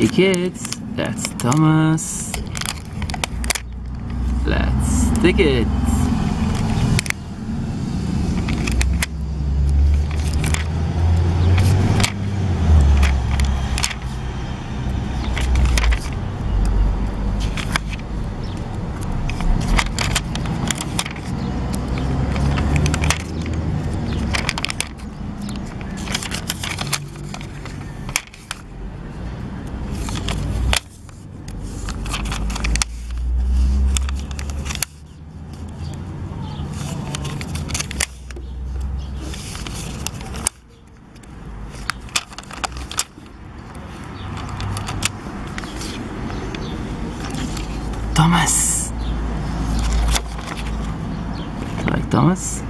Hey kids, that's Thomas. Let's stick it. Thomas. Like Thomas?